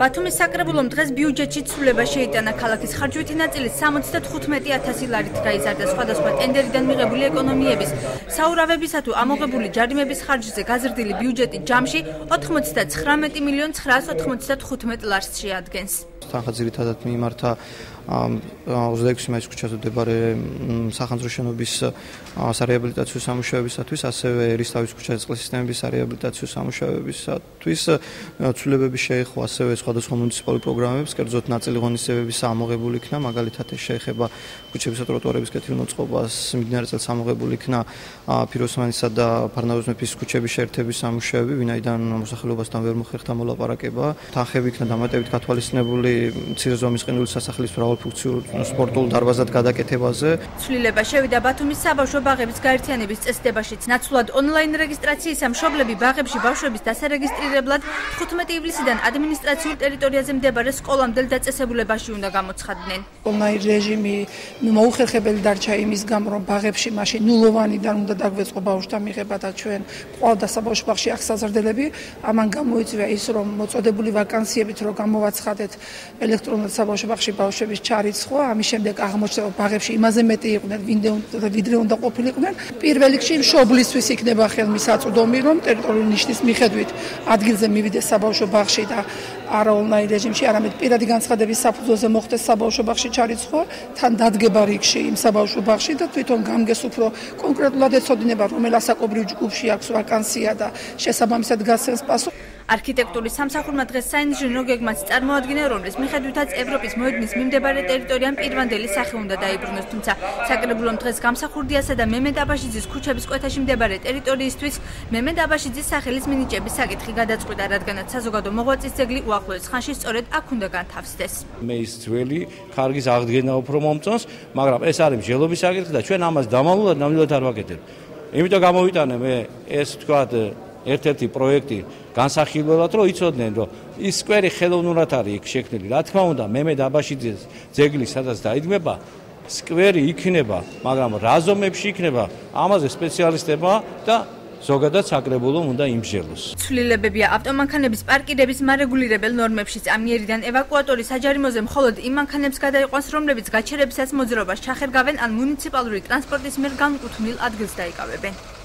ბათუმის საკრებულომ დღეს ბიუჯეტში ცვლილება შეიტანა ქალაქის ხარჯვითი ნაწილი 75000 ლარით გაიზარდა სხვადასხვა ტენდერიდან მიღებული ეკონომიების საურავებისა თუ ამოღებული ჯარიმების ხარჯზე გაზრდილი ბიუჯეტი ჯამში 99 მილიონ 995 ლარს შეადგენს. თანხა ძირითადად მიმართა 26 მაისის ქუჩაზე მდებარე სახანძრო შენობის სარეაბილიტაციო სამუშაოებისათვის, ასევე ერისთავის ქუჩაზე წყლის სისტემების სარეაბილიტაციო სამუშაოებისათვის ცვლილებები შეეხო ასევე სხვადასხვა მუნიციპალური პროგრამებს, კერძოდ ნაწილი ღონისძიებების ამოღებული იქნა, მაგალითად ეს შეეხება ქუჩებისა ტროტუარების კეთილმოწყობას, მიმდინარე წელს ამოღებული იქნა ფიროსმანისა და ფარნავაზ მეფის ქუჩების შეერთების სამუშაოები, ვინაიდან მოსახლეობასთან ვერ მოხერხდა მოლაპარაკება. თანხები იქნა დამატებით გათვალისწინებული მცირე ზომის ყინულის სასახლის მრავალ ფუნქციურ სპორტულ დარბაზად გადაკეთებაზე. ცვლილება შევიდა ბათუმის საბავშვო ბაღების გაერთიანების წესდებაშიც. ნაცვლად ონლაინ რეგისტრაციის სამშობლები ბაღებში ბავშვების დასარეგისტრირებლად 15 ივლისიდან ადმინისტრაციულ ტერიტორიაზე მდებარე სკოლამდელ დაწესებულებაში უნდა გამოცხადდნენ. ონლაინ რეჟიმი მოუხერხებელი დარჩა იმის გამო, რომ ბაღებში მაშინ ნულოვანიდან უნდა დაგვეწყო ბავშვთა მიღება და ჩვენ ყვალდა საბავშვო ბაღში ახსაზრდელები. ამან გამოიწვია ის, რომ მოწოდებული ვაკანსიებით რო გამოვაცხადეთ ელექტრონულ საბავშვო ბაღში ბავშვების ჩარიცხვა, ამის შემდეგ აღმოჩნდა ბაღებში იმაზე მეტი იყვნენ, ვიდრე უნდა ყოფილიყვნენ. პირველ რიგში მშობლისთვის იქნება ხელმისაწვდომი, რომ ტერიტორიული ნიშნის მიხედვით ადგილზე მივიდეს საბავშვო ბაღში და არა ონლაინ რეჟიმში, არამედ პირადი განცხადების საფუძველზე მოხდეს საბავშვო ბაღში ჩარიცხვა, თან დადგება რიგში იმ საბავშვო ბაღში და თვითონ გამგეს უფრო კონკრეტულად ეცოდინება, რომელ ასაკობრივ ჯგუფში აქვს ვაკანსია და შესაბამისად გასცემს პასუხი. არქიტექტურის სამსახურმა დღეს საინჟინრო გეგმაც წარმოადგინა, რომლის მიხედვითაც ევროპის მოედნის მიმდებარე ტერიტორიამ პირვანდელი სახე უნდა დაიბრუნოს, თუმცა საკრებულომ დღეს გამსახურდიასა და მემედ აბაშიძის ქუჩების კვეთაში მდებარე ტერიტორიისთვის მემედ აბაშიძის სახელის მინიჭების საკითხი გადაწყვიტა, რადგანაც საზოგადო მოღვაწის ძეგლი უახლოეს ხანში სწორედ აქ უნდა განთავსდეს. მე ის ძველი კარგის აღდგენა უფრო მომწონს, მაგრამ ეს არის მსჯელობის საკითხი და ჩვენ ამას დამალულად ნამდვილად არ ვაკეთებ. იმიტომ გამოვიტანე მე ეს თქვათ ერთ-ერთი პროექტი განსახილველად რომ იცოდნენ რომ ის სკვერი ხელოვნურად არის იქ შექმნილი რა თქმა უნდა მე მე დაბაშიძეს ძეგლი სადაც დაიდგმება სკვერი იქნება მაგრამ რა ზომებში იქნება ამაზე სპეციალისტებმა და ზოგადად საკრებულო უნდა იმჟელოს. ცვლილებებია ავტომანქანების პარკირების მარეგულირებელ ნორმებში ამიერიდან ევაკუატორი საჯარიმოზე მხოლოდ იმ მანქანებს გადაიყვანს, რომლებიც გაჩერებისას მოძრაობას ჩახერგავენ ან მუნიციპალური ტრანსპორტის მიერ განკუთვნილ ადგილს დაიკავებენ.